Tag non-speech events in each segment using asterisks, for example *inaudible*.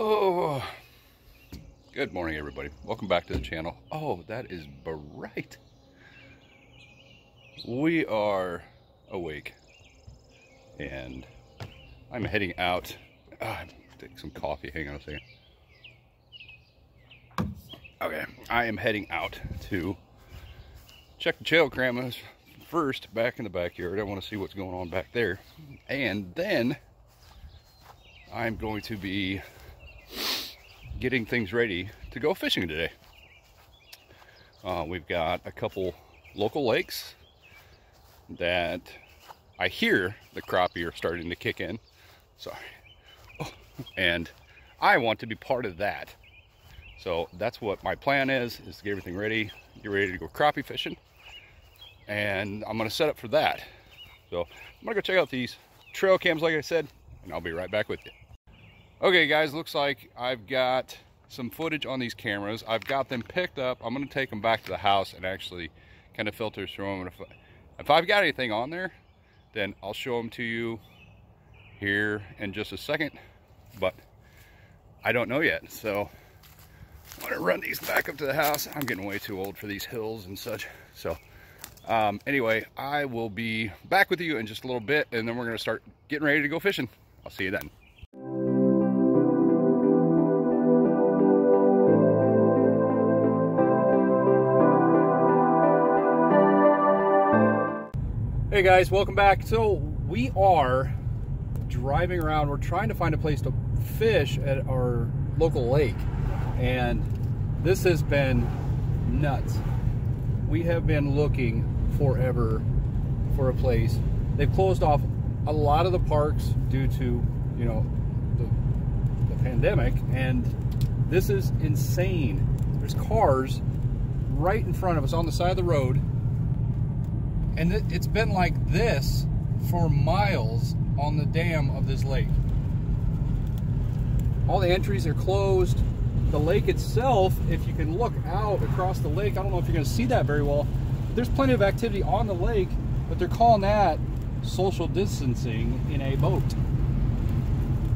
Oh, good morning, everybody. Welcome back to the channel. Oh, that is bright. We are awake and I'm heading out. Uh, take some coffee. Hang on a second. Okay, I am heading out to check the trail cameras first back in the backyard. I want to see what's going on back there. And then I'm going to be getting things ready to go fishing today. Uh, we've got a couple local lakes that I hear the crappie are starting to kick in. Sorry. Oh, and I want to be part of that. So that's what my plan is, is to get everything ready, get ready to go crappie fishing. And I'm gonna set up for that. So I'm gonna go check out these trail cams, like I said, and I'll be right back with you. Okay guys, looks like I've got some footage on these cameras. I've got them picked up. I'm gonna take them back to the house and actually kind of filter through them. And if, if I've got anything on there, then I'll show them to you here in just a second. But I don't know yet. So I'm gonna run these back up to the house. I'm getting way too old for these hills and such. So um, anyway, I will be back with you in just a little bit and then we're gonna start getting ready to go fishing. I'll see you then. Hey guys, welcome back. So we are driving around. We're trying to find a place to fish at our local lake. And this has been nuts. We have been looking forever for a place. They've closed off a lot of the parks due to, you know, the, the pandemic. And this is insane. There's cars right in front of us on the side of the road and it's been like this for miles on the dam of this lake. All the entries are closed. The lake itself, if you can look out across the lake, I don't know if you're going to see that very well. There's plenty of activity on the lake, but they're calling that social distancing in a boat.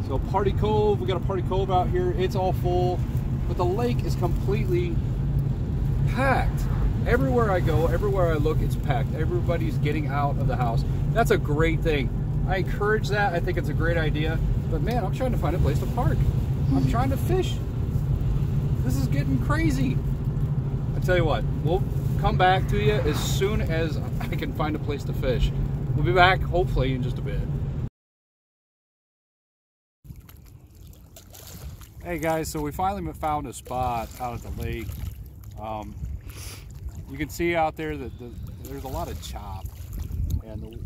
So Party Cove, we got a Party Cove out here. It's all full, but the lake is completely packed everywhere I go, everywhere I look, it's packed. Everybody's getting out of the house. That's a great thing. I encourage that. I think it's a great idea. But man, I'm trying to find a place to park. I'm trying to fish. This is getting crazy. I tell you what, we'll come back to you as soon as I can find a place to fish. We'll be back hopefully in just a bit. Hey guys, so we finally found a spot out at the lake. Um, you can see out there that the, there's a lot of chop and the,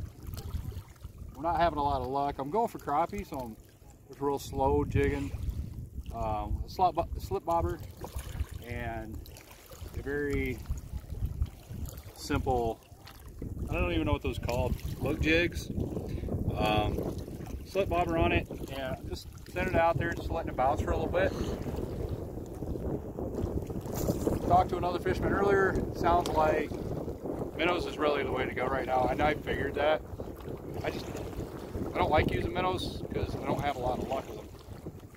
we're not having a lot of luck. I'm going for crappie, so I'm just real slow jigging. Um, a slip, slip bobber and a very simple, I don't even know what those called, lug jigs. Um, slip bobber on it and just send it out there, just letting it bounce for a little bit talked to another fisherman earlier. Sounds like minnows is really the way to go right now. And I figured that. I just, I don't like using minnows because I don't have a lot of luck with them.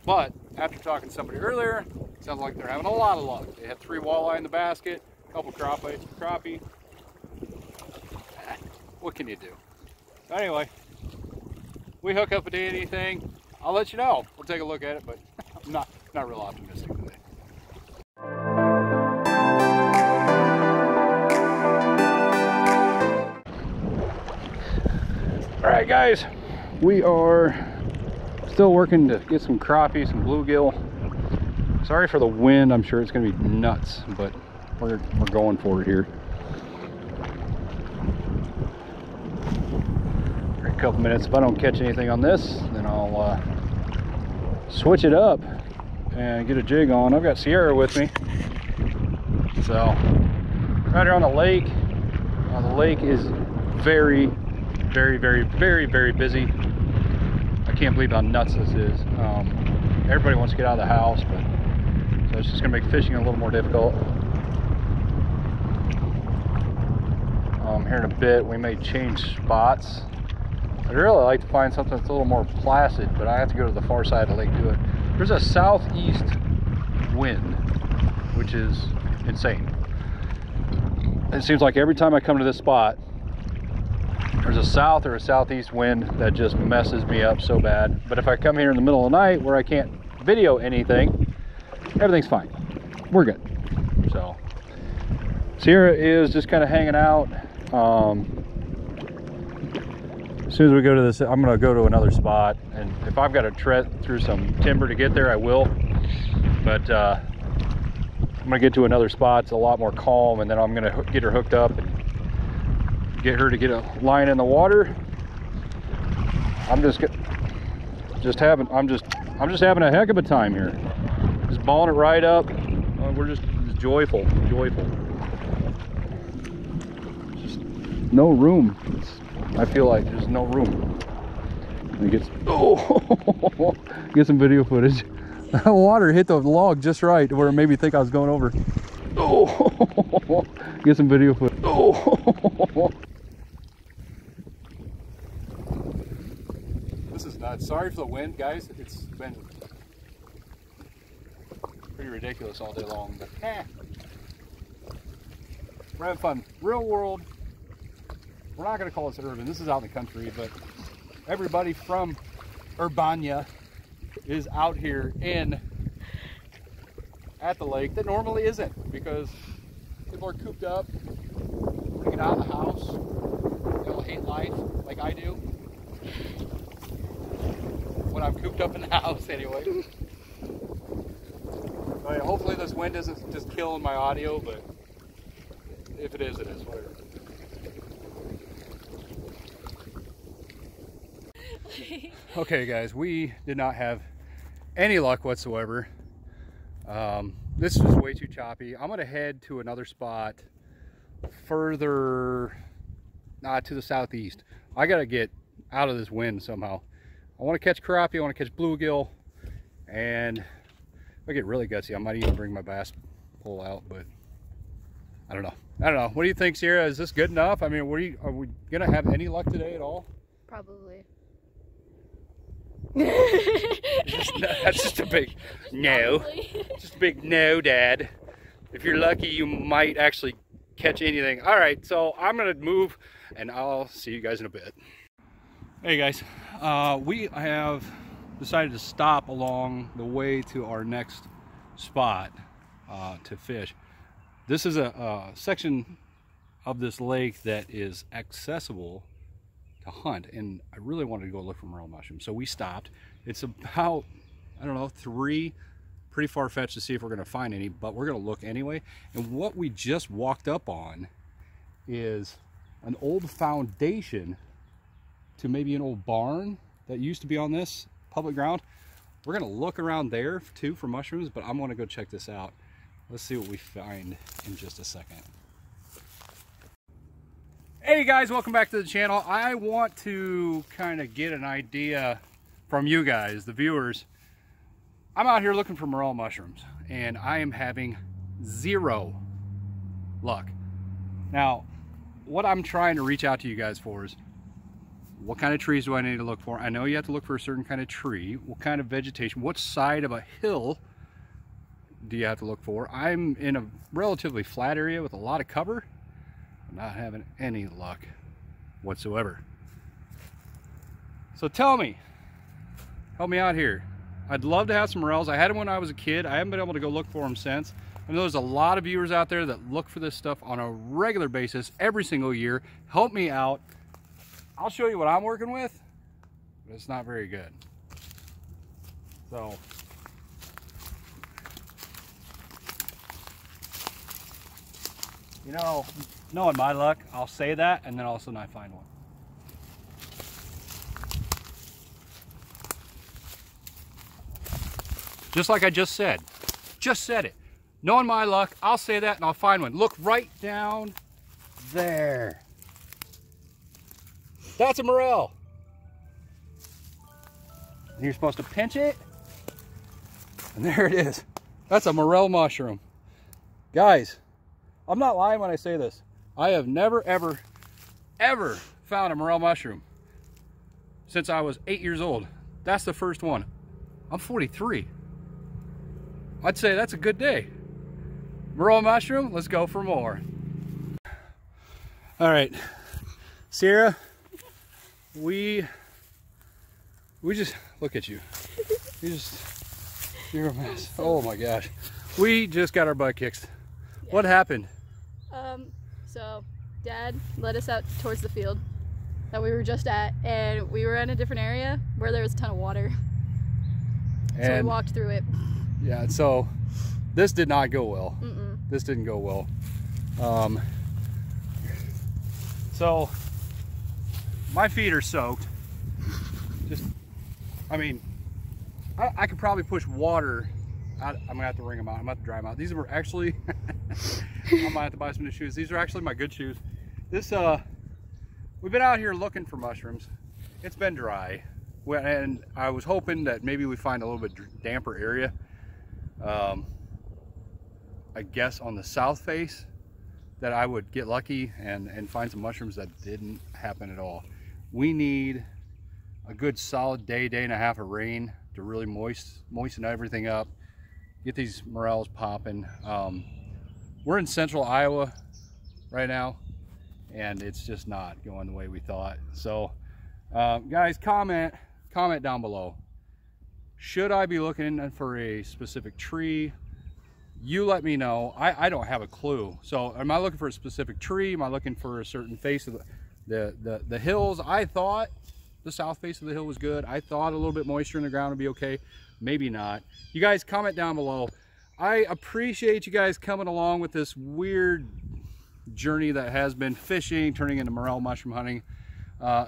But after talking to somebody earlier, sounds like they're having a lot of luck. They had three walleye in the basket, a couple crappie. crappie. *sighs* What can you do? Anyway, we hook up with anything, I'll let you know. We'll take a look at it, but *laughs* I'm not, not real optimistic guys, we are still working to get some crappie, some bluegill. Sorry for the wind. I'm sure it's going to be nuts, but we're, we're going for it here. For a couple minutes. If I don't catch anything on this, then I'll uh, switch it up and get a jig on. I've got Sierra with me. So, right here on the lake. Uh, the lake is very very, very, very, very busy. I can't believe how nuts this is. Um, everybody wants to get out of the house, but so it's just going to make fishing a little more difficult. Um, here in a bit, we may change spots. I'd really like to find something that's a little more placid, but I have to go to the far side of the lake to do it. there's a southeast wind, which is insane. It seems like every time I come to this spot, there's a south or a southeast wind that just messes me up so bad. But if I come here in the middle of the night where I can't video anything, everything's fine. We're good. So Sierra is just kind of hanging out. Um, as soon as we go to this, I'm gonna go to another spot. And if I've got to tread through some timber to get there, I will. But uh, I'm gonna get to another spot. It's a lot more calm and then I'm gonna get her hooked up and get her to get a line in the water. I'm just just having I'm just I'm just having a heck of a time here. Just balling it right up. Uh, we're just, just joyful, joyful. Just no room. It's, I feel like there's no room. Let get oh get some video footage. That water hit the log just right where it made me think I was going over. Oh, *laughs* get some video footage. Oh. *laughs* nuts. Sorry for the wind, guys. It's been pretty ridiculous all day long, but eh. We're having fun. Real world. We're not going to call this urban. This is out in the country, but everybody from Urbania is out here in at the lake that normally isn't because people are cooped up, get out of the house, they all hate life like I do when I'm cooped up in the *laughs* house anyway. So yeah, hopefully this wind isn't just killing my audio, but if it is, it is, whatever. *laughs* okay guys, we did not have any luck whatsoever. Um, this was way too choppy. I'm gonna head to another spot further uh, to the southeast. I gotta get out of this wind somehow. I want to catch crappie, I want to catch bluegill, and I get really gutsy, I might even bring my bass pole out, but I don't know. I don't know. What do you think, Sierra? Is this good enough? I mean, are, you, are we going to have any luck today at all? Probably. just, that's just a big no. just a big no, Dad. If you're lucky, you might actually catch anything. All right, so I'm going to move, and I'll see you guys in a bit. Hey guys, uh, we have decided to stop along the way to our next spot uh, to fish. This is a, a, section of this lake that is accessible to hunt and I really wanted to go look for morel mushrooms. So we stopped. It's about, I don't know, three, pretty far-fetched to see if we're gonna find any, but we're gonna look anyway. And what we just walked up on is an old foundation to maybe an old barn that used to be on this public ground. We're gonna look around there too for mushrooms, but I'm gonna go check this out. Let's see what we find in just a second. Hey guys, welcome back to the channel. I want to kind of get an idea from you guys, the viewers. I'm out here looking for morel mushrooms and I am having zero luck. Now, what I'm trying to reach out to you guys for is what kind of trees do I need to look for? I know you have to look for a certain kind of tree. What kind of vegetation? What side of a hill do you have to look for? I'm in a relatively flat area with a lot of cover. I'm not having any luck whatsoever. So tell me, help me out here. I'd love to have some morels. I had them when I was a kid. I haven't been able to go look for them since. I know there's a lot of viewers out there that look for this stuff on a regular basis every single year. Help me out. I'll show you what I'm working with, but it's not very good. So, you know, knowing my luck, I'll say that and then all of a sudden I find one. Just like I just said. Just said it. Knowing my luck, I'll say that and I'll find one. Look right down there. That's a morel. And you're supposed to pinch it. And there it is. That's a morel mushroom. Guys, I'm not lying when I say this. I have never, ever, ever found a morel mushroom since I was eight years old. That's the first one. I'm 43. I'd say that's a good day. Morel mushroom, let's go for more. All right, Sierra, we, we just, look at you. You just, you're a mess. *laughs* Oh my gosh. We just got our butt kicked. Yeah. What happened? Um, so dad led us out towards the field that we were just at and we were in a different area where there was a ton of water. And so we walked through it. Yeah, so this did not go well. Mm -mm. This didn't go well. Um, so my feet are soaked. Just, I mean, I, I could probably push water. Out. I, am gonna have to wring them out. I'm gonna have to dry them out. These were actually, *laughs* I might have to buy some new shoes. These are actually my good shoes. This, uh, we've been out here looking for mushrooms. It's been dry. And I was hoping that maybe we find a little bit damper area. Um, I guess on the south face that I would get lucky and, and find some mushrooms that didn't happen at all. We need a good solid day, day and a half of rain to really moist, moisten everything up, get these morels popping. Um, we're in central Iowa right now and it's just not going the way we thought. So uh, guys, comment, comment down below. Should I be looking for a specific tree you let me know. I, I don't have a clue. So am I looking for a specific tree? Am I looking for a certain face of the, the, the, the hills? I thought the south face of the hill was good. I thought a little bit moisture in the ground would be okay. Maybe not. You guys comment down below. I appreciate you guys coming along with this weird journey that has been fishing, turning into morel mushroom hunting. Uh,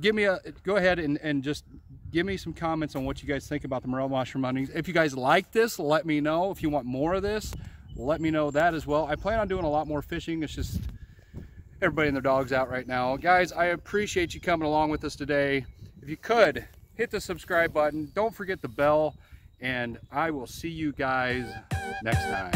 give me a, go ahead and, and just give me some comments on what you guys think about the morel mushroom hunting. If you guys like this, let me know. If you want more of this, let me know that as well. I plan on doing a lot more fishing. It's just everybody and their dogs out right now. Guys, I appreciate you coming along with us today. If you could, hit the subscribe button. Don't forget the bell. And I will see you guys next time.